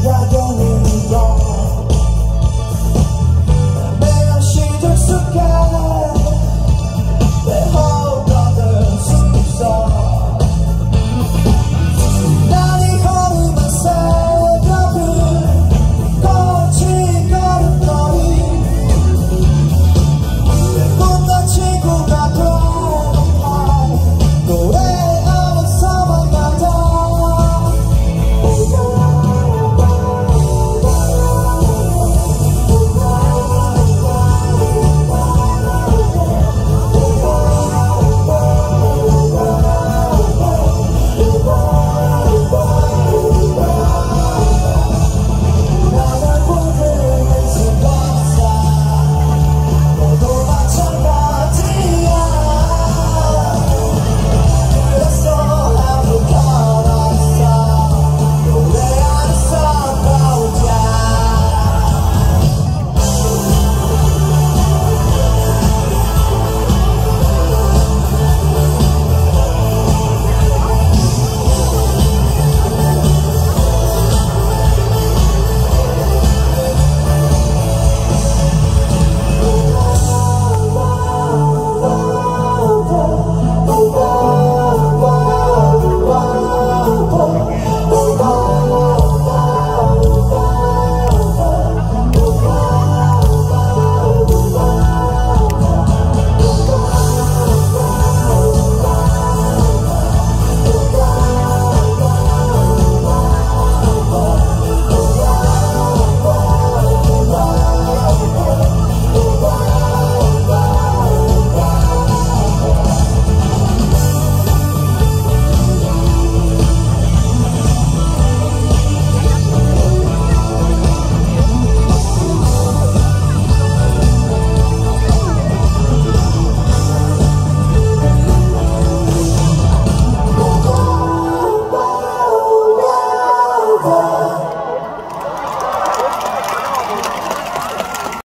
Yeah.